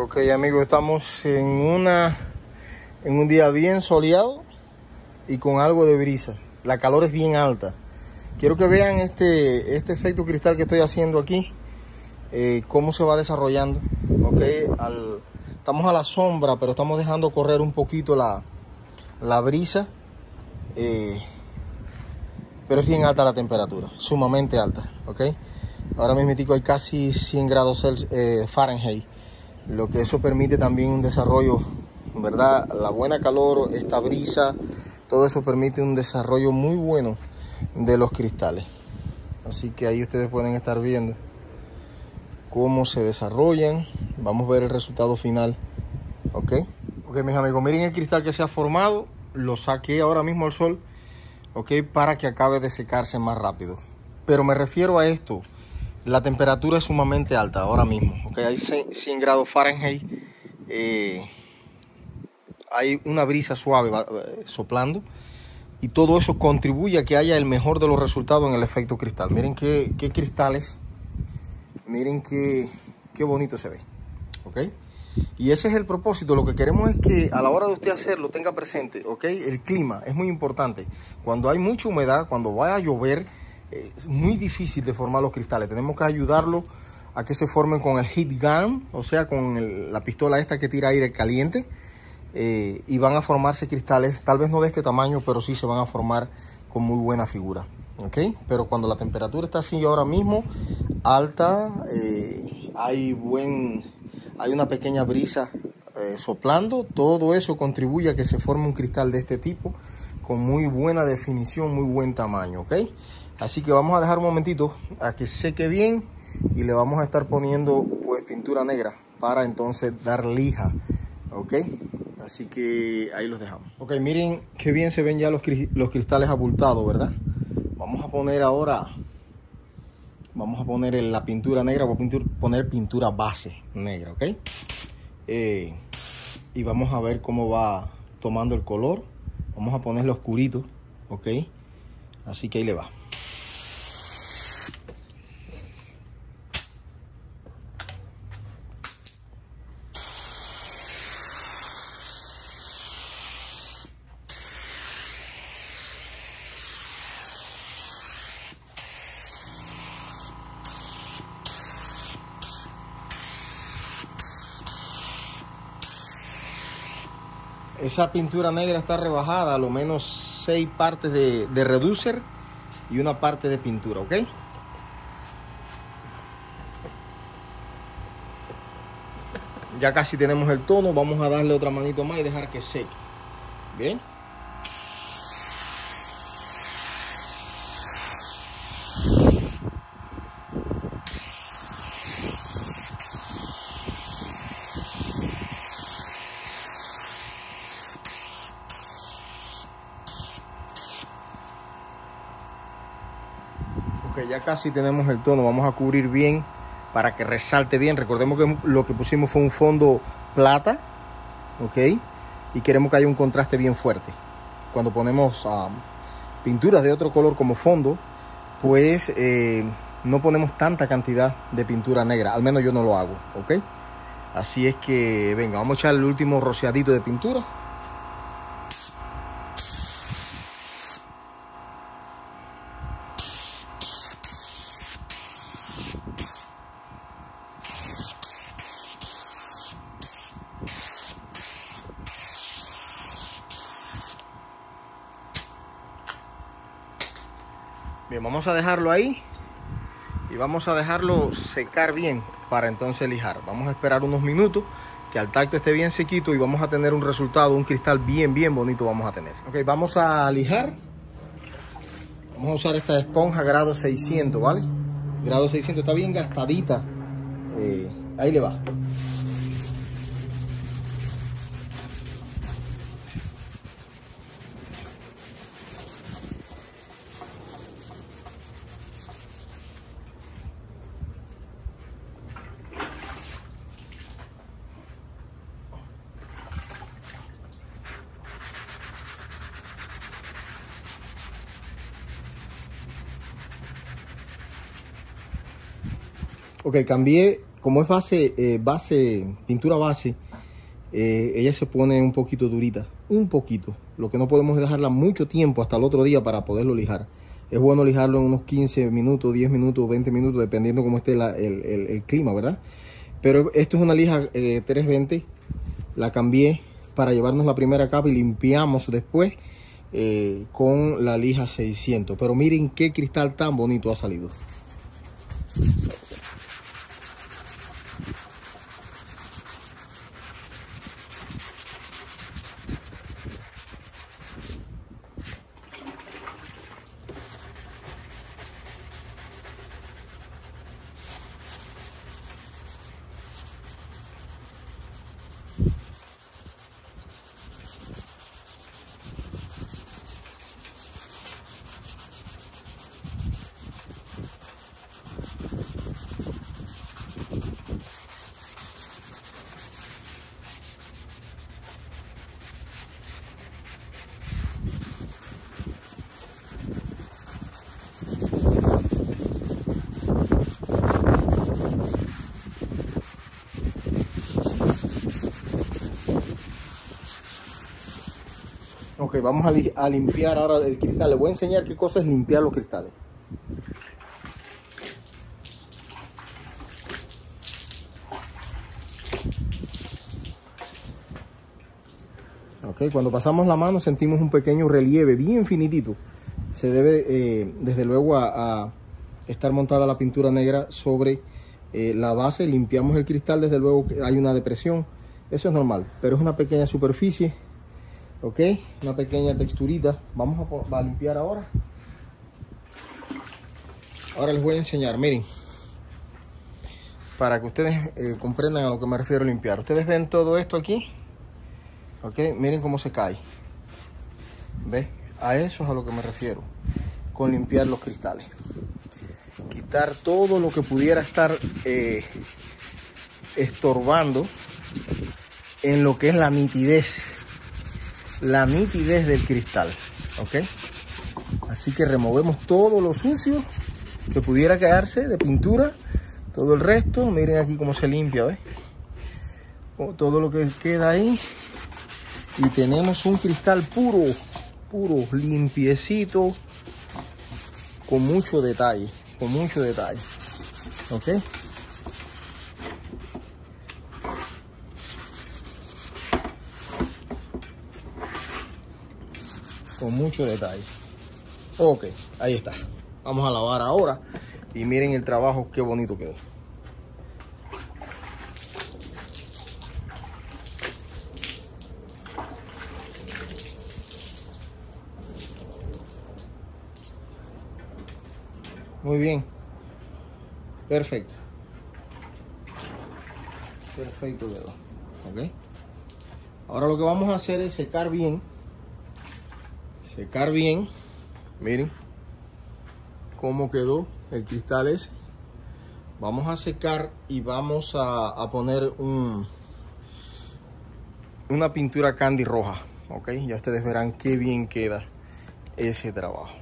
Ok amigos, estamos en una en un día bien soleado y con algo de brisa. La calor es bien alta. Quiero que vean este, este efecto cristal que estoy haciendo aquí, eh, cómo se va desarrollando. Okay, estamos a la sombra, pero estamos dejando correr un poquito la, la brisa. Eh, pero es bien alta la temperatura, sumamente alta. Okay. Ahora mismo hay casi 100 grados eh, Fahrenheit, lo que eso permite también un desarrollo, ¿verdad? La buena calor, esta brisa, todo eso permite un desarrollo muy bueno de los cristales. Así que ahí ustedes pueden estar viendo cómo se desarrollan. Vamos a ver el resultado final. ¿Ok? Ok, mis amigos, miren el cristal que se ha formado. Lo saqué ahora mismo al sol. ¿Ok? Para que acabe de secarse más rápido. Pero me refiero a esto. La temperatura es sumamente alta ahora mismo. ¿ok? Hay 100 grados Fahrenheit. Eh, hay una brisa suave eh, soplando y todo eso contribuye a que haya el mejor de los resultados en el efecto cristal. Miren qué, cristales, miren qué, qué, bonito se ve, ¿ok? Y ese es el propósito, lo que queremos es que a la hora de usted hacerlo tenga presente, ¿ok? El clima es muy importante. Cuando hay mucha humedad, cuando vaya a llover, es muy difícil de formar los cristales. Tenemos que ayudarlo a que se formen con el heat gun, o sea, con la pistola esta que tira aire caliente eh, y van a formarse cristales, tal vez no de este tamaño, pero sí se van a formar con muy buena figura. ¿ok? Pero cuando la temperatura está así ahora mismo, alta, eh, hay, buen, hay una pequeña brisa eh, soplando, todo eso contribuye a que se forme un cristal de este tipo con muy buena definición, muy buen tamaño. ¿ok? Así que vamos a dejar un momentito a que seque bien y le vamos a estar poniendo pues pintura negra para entonces dar lija. ¿ok? Así que ahí los dejamos. Ok, miren qué bien se ven ya los, cristales abultados, ¿verdad? Vamos a poner ahora, vamos a poner la pintura negra, voy a poner pintura base negra, ¿ok? Eh, y vamos a ver cómo va tomando el color. Vamos a ponerlo oscurito, ¿ok? Así que ahí le va. Esa pintura negra está rebajada a lo menos seis partes de, de reducer y una parte de pintura, ¿ok? Ya casi tenemos el tono, vamos a darle otra manito más y dejar que seque. Bien. Ya casi tenemos el tono. Vamos a cubrir bien para que resalte bien. Recordemos que lo que pusimos fue un fondo plata, ¿ok? Y queremos que haya un contraste bien fuerte. Cuando ponemos um, pinturas de otro color como fondo, pues eh, no ponemos tanta cantidad de pintura negra. Al menos yo no lo hago, ¿ok? Así es que, venga, vamos a echar el último rociadito de pintura. Bien, vamos a dejarlo ahí y vamos a dejarlo secar bien para entonces lijar. Vamos a esperar unos minutos que al tacto esté bien sequito y vamos a tener un resultado, un cristal bien, bien bonito vamos a tener. Ok, vamos a lijar. Vamos a usar esta esponja grado 600, ¿vale? Grado 600, está bien gastadita. Eh, ahí le va. Ok, cambié como es base, eh, base, pintura base, eh, ella se pone un poquito durita, un poquito. Lo que no podemos dejarla mucho tiempo hasta el otro día para poderlo lijar. Es bueno lijarlo en unos 15 minutos, 10 minutos, 20 minutos, dependiendo cómo esté el, clima, ¿verdad? Pero esto es una lija 320, eh, la cambié para llevarnos la primera capa y limpiamos después eh, con la lija 600. Pero miren qué cristal tan bonito ha salido. Vamos a, limpiar ahora el cristal. Les voy a enseñar qué cosa es limpiar los cristales. Ok, cuando pasamos la mano sentimos un pequeño relieve bien finitito. Se debe eh, desde luego a, estar montada la pintura negra sobre eh, la base. Limpiamos el cristal, desde luego que hay una depresión. Eso es normal, pero es una pequeña superficie ok una pequeña texturita. Vamos a, limpiar ahora. Ahora les voy a enseñar miren. Para que ustedes eh, comprendan a lo que me refiero a limpiar. Ustedes ven todo esto aquí ok miren cómo se cae. Ve a eso es a lo que me refiero con limpiar los cristales. Quitar todo lo que pudiera estar eh, estorbando en lo que es la nitidez la nitidez del cristal. ¿Ok? Así que removemos todo lo sucio que pudiera quedarse de pintura. Todo el resto, miren aquí cómo se limpia. Todo lo que queda ahí. Y tenemos un cristal puro, puro, limpiecito, con mucho detalle, con mucho detalle. ¿Ok? Con mucho detalle. Ok, ahí está. Vamos a lavar ahora y miren el trabajo, qué bonito quedó. Muy bien. Perfecto. Perfecto quedó. Ok. Ahora lo que vamos a hacer es secar bien secar bien. Miren cómo quedó el cristal ese. Vamos a secar y vamos a, poner un, una pintura candy roja. Ok, ya ustedes verán qué bien queda ese trabajo.